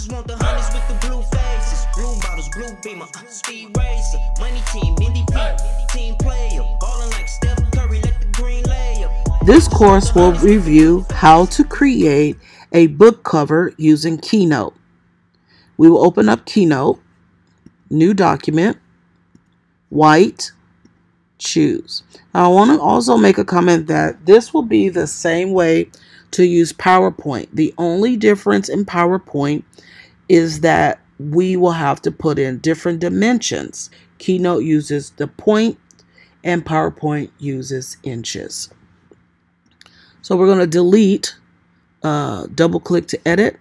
just want the honeys with the blue faces. Blue bottles, blue beamer, uh, speed racer. Money team, Indy P, team player. Ballin' like Steph Curry, let the green lay up. This course will review how to create a book cover using Keynote. We will open up Keynote, new document, white, choose. Now, I want to also make a comment that this will be the same way to use PowerPoint. The only difference in PowerPoint is that we will have to put in different dimensions. Keynote uses the point and PowerPoint uses inches. So we're going to delete, uh, double click to edit.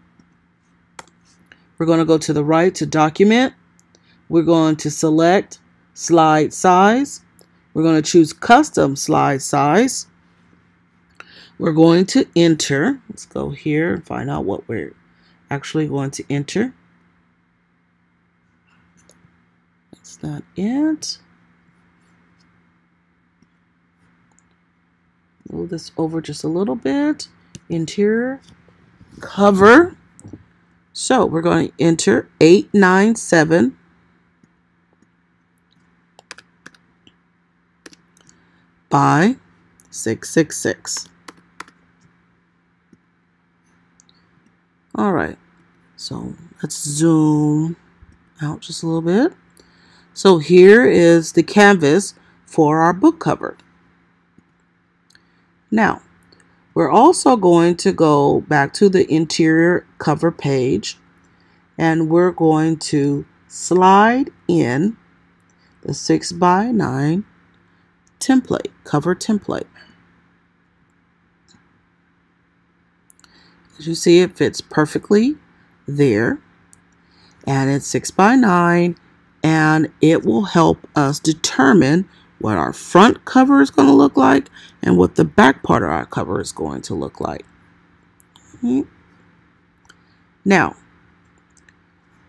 We're going to go to the right to document. We're going to select slide size. We're going to choose custom slide size. We're going to enter. Let's go here and find out what we're actually going to enter. That's not it. Move this over just a little bit. Interior cover. So we're going to enter 897 by 666. All right, so let's zoom out just a little bit. So here is the canvas for our book cover. Now, we're also going to go back to the interior cover page and we're going to slide in the 6 by 9 template, cover template. You see, it fits perfectly there. And it's 6 by 9 and it will help us determine what our front cover is going to look like and what the back part of our cover is going to look like. Mm-hmm. Now,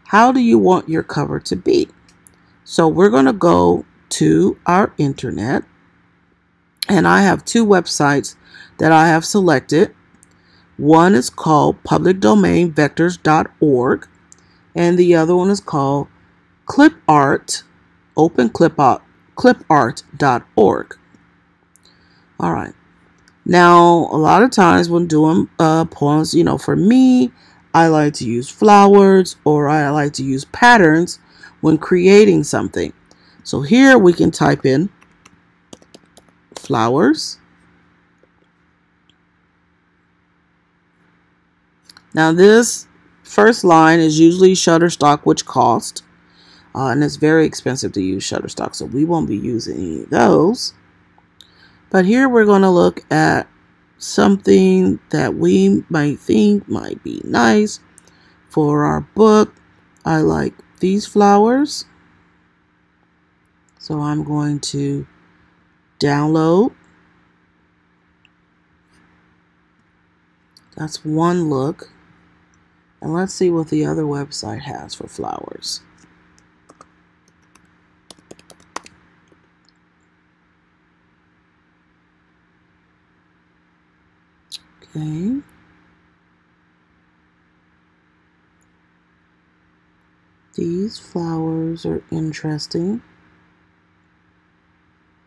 how do you want your cover to be? So we're going to go to our internet and I have two websites that I have selected. One is called publicdomainvectors.org and the other one is called clipart, openclipart, clipart.org. All right. Now, a lot of times when doing uh, poems, you know, for me, I like to use flowers or I like to use patterns when creating something. So here we can type in flowers. Now this first line is usually Shutterstock, which cost. Uh, and it's very expensive to use Shutterstock, so we won't be using any of those. But here we're going to look at something that we might think might be nice for our book. I like these flowers. So I'm going to download. That's one look. And let's see what the other website has for flowers. Okay. These flowers are interesting.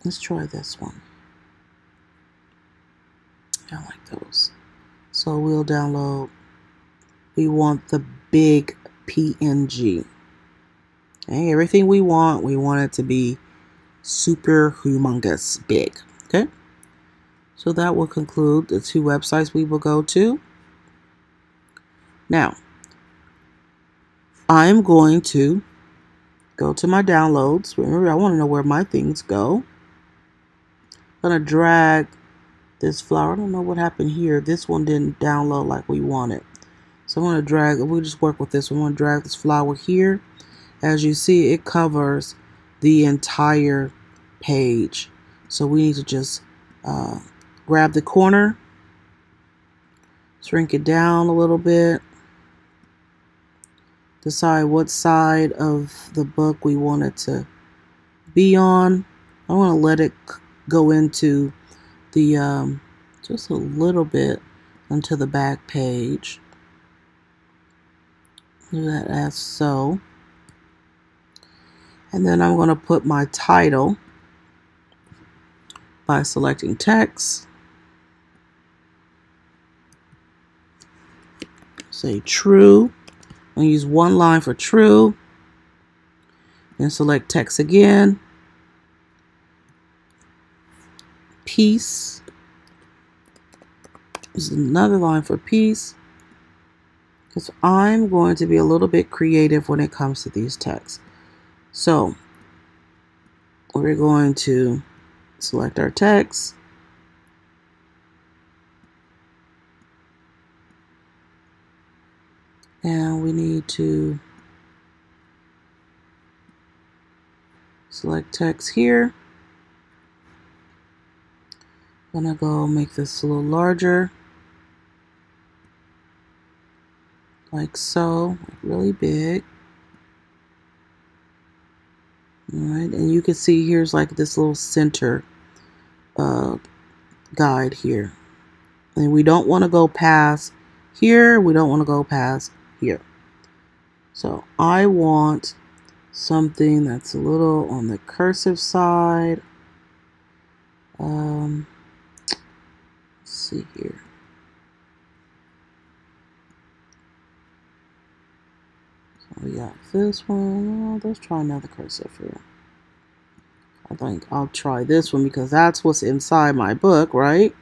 Let's try this one. I like those. So we'll download. We want the big PNG. Okay, everything we want, we want it to be super humongous big. Okay. So that will conclude the two websites we will go to. Now, I'm going to go to my downloads. Remember, I want to know where my things go. I'm going to drag this flower. I don't know what happened here. This one didn't download like we wanted. So I'm going to drag, we'll just work with this. I'm going to drag this flower here. As you see, it covers the entire page. So we need to just uh, grab the corner, shrink it down a little bit, decide what side of the book we want it to be on. I want to let it go into the, um, just a little bit onto the back page. Do that as so. And then I'm going to put my title by selecting text. Say true. i use one line for true. And select text again. Peace. Is another line for peace. Because I'm going to be a little bit creative when it comes to these texts. So we're going to select our text. And we need to select text here. I'm gonna go make this a little larger. Like so, really big. Alright, and you can see here's like this little center uh, guide here. And we don't want to go past here. We don't want to go past here. So I want something that's a little on the cursive side. Um, let's see here. We got this one. Oh, let's try another cursive here. I think I'll try this one because that's what's inside my book, right?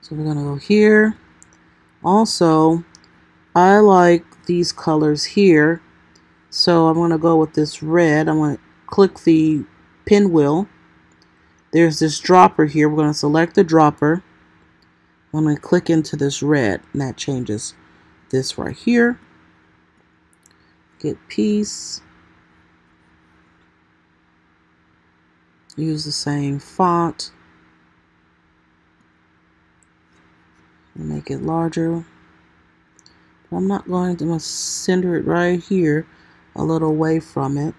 So we're going to go here. Also, I like these colors here. So I'm going to go with this red. I'm going to click the pinwheel. There's this dropper here. We're going to select the dropper. I'm going to click into this red and that changes this right here. Get peace. use the same font. Make it larger. I'm not going to center it right here, a little away from it.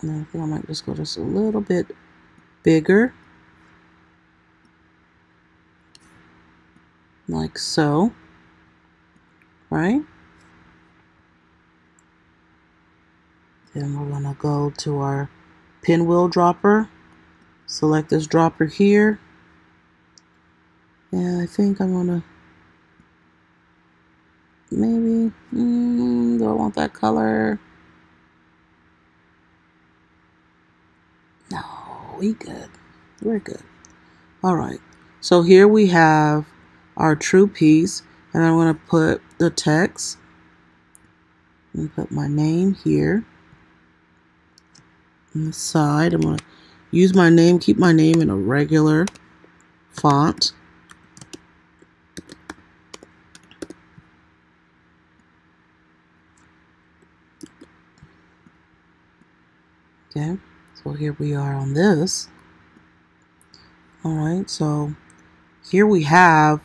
And I think I might just go just a little bit bigger. Like so. Right? Then we're going to go to our pinwheel dropper. Select this dropper here. Yeah I think I'm gonna maybe mm, do I want that color? No we good. We're good. All right. So here we have our true peace, and I'm going to put the text. And put my name here on the side I'm going to use my name, keep my name in a regular font. Okay, so here we are on this. All right, so here we have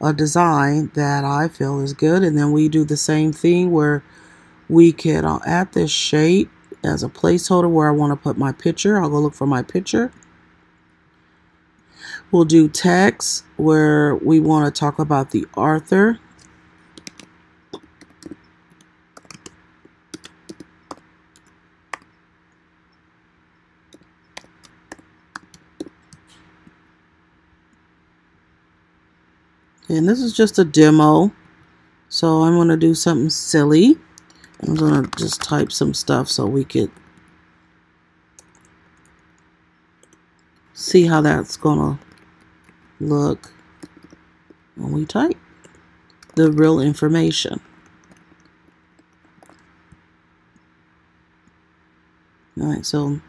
a design that I feel is good. And then we do the same thing where we can uh, add this shape as a placeholder where I want to put my picture. I'll go look for my picture. We'll do text where we want to talk about the author. And this is just a demo. So I'm going to do something silly. I'm going to just type some stuff so we could see how that's going to look when we type the real information. All right, so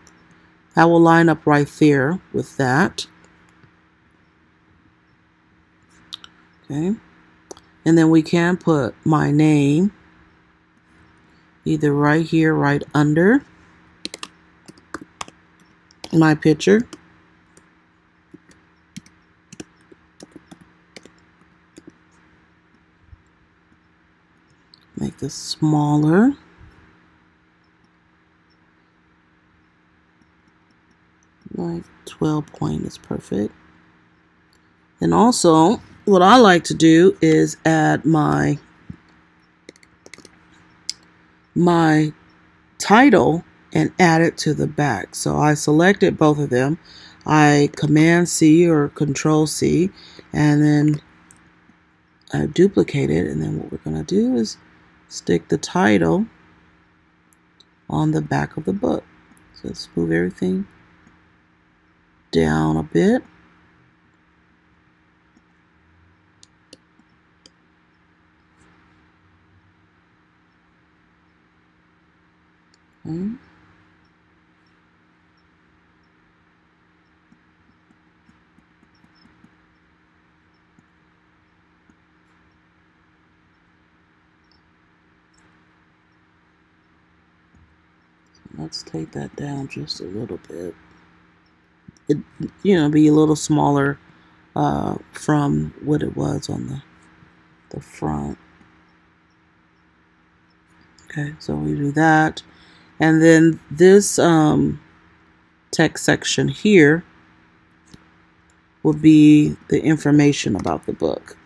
that will line up right there with that. Okay. And then we can put my name either right here, right under my picture. Make this smaller. Like 12 point is perfect. And also, what I like to do is add my my title and add it to the back. So I selected both of them. I Command C or Control C and then I duplicate it and then what we're going to do is stick the title on the back of the book. So let's move everything down a bit. Okay. let's take that down just a little bit. It, you know, be a little smaller uh, from what it was on the, the front. Okay, so we do that. And then this um, text section here will be the information about the book.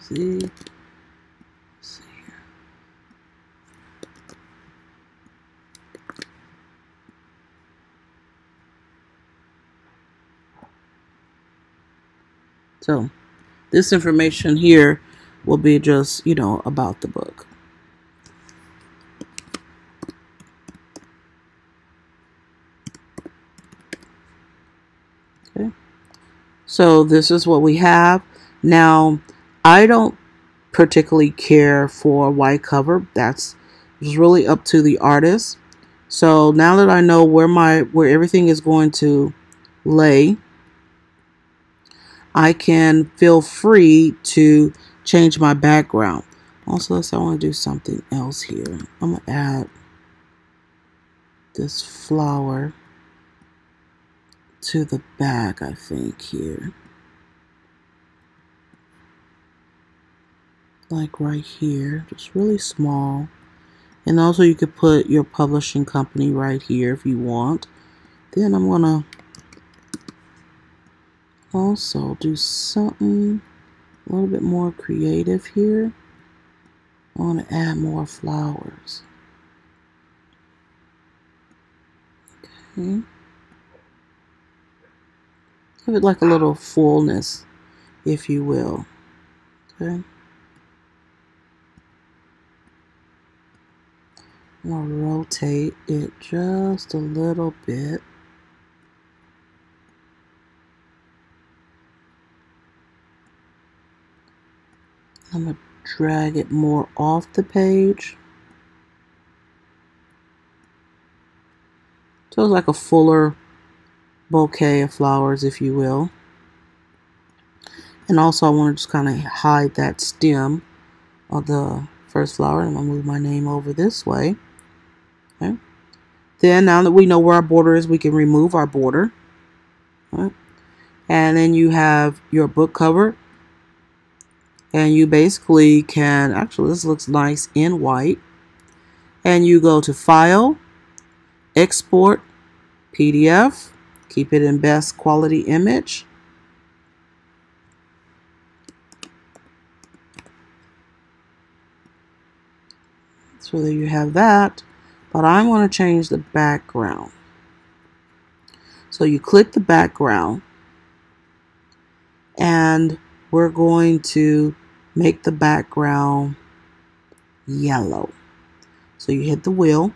See. So this information here will be just, you know, about the book. Okay. So this is what we have. Now, I don't particularly care for white cover. That's really up to the artist. So now that I know where my where everything is going to lay, I can feel free to change my background. Also, let's I want to do something else here. I'm going to add this flower to the back, I think, here. Like right here, just really small. And also you could put your publishing company right here if you want. Then I'm going to also do something a little bit more creative here. I want to add more flowers. Okay. Give it like a little fullness, if you will. Okay. I'm going to rotate it just a little bit. I'm going to drag it more off the page. So it's like a fuller bouquet of flowers, if you will. And also I want to just kind of hide that stem of the first flower. I'm going to move my name over this way. Okay. Then now that we know where our border is, we can remove our border. Okay. And then you have your book cover and you basically can actually this looks nice in white. And you go to file export PDF keep it in best quality image. So there you have that. But I want to change the background. So you click the background. And we're going to make the background yellow. So you hit the wheel.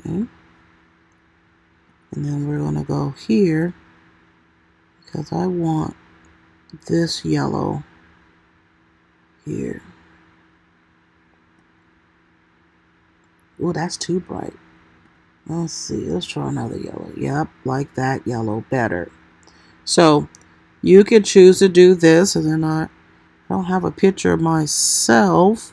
Okay. And then we're going to go here because I want this yellow here. Oh, that's too bright. Let's see. Let's try another yellow. Yep, like that yellow better. So you can choose to do this, and then I, don't have a picture of myself,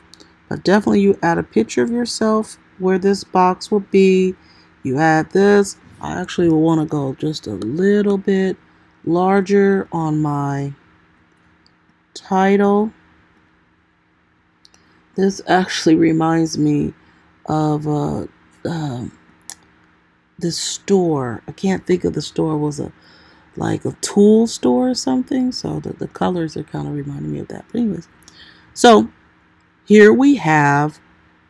but definitely you add a picture of yourself where this box will be. You add this. I actually will want to go just a little bit larger on my title. This actually reminds me of uh, uh, this store. I can't think of the store. Was a like a tool store or something. So the, the colors are kind of reminding me of that. But anyways, so here we have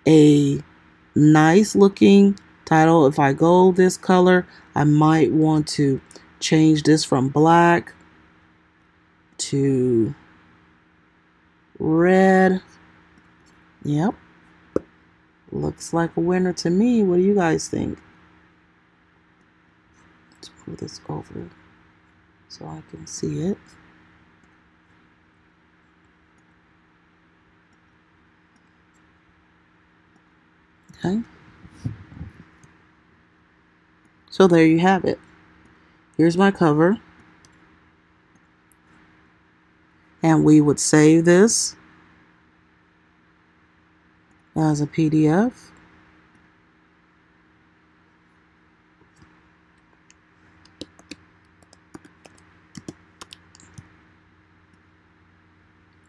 a nice looking title. If I go this color, I might want to change this from black to red. Yep. Looks like a winner to me. What do you guys think? Let's move this over so I can see it. Okay. So there you have it. Here's my cover. And we would save this as a PDF.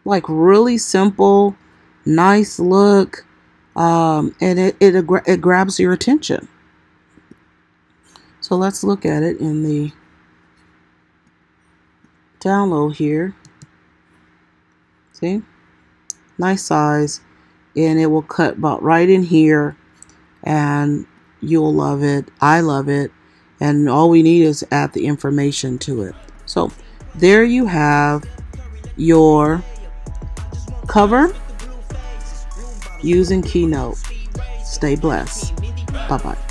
Like really simple, nice look, um, and it, it, it grabs your attention. So let's look at it in the download here. See? Nice size. And it will cut about right in here. And you'll love it. I love it. And all we need is add the information to it. So there you have your cover using Keynote. Stay blessed. Bye-bye.